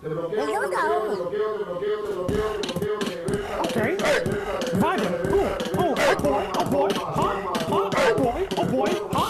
Te bloqueo, te bloqueo. Okay. Oh, oh, oh boy, oh boy. Huh? Huh? Oh boy, oh boy.